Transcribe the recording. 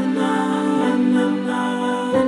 na na na na.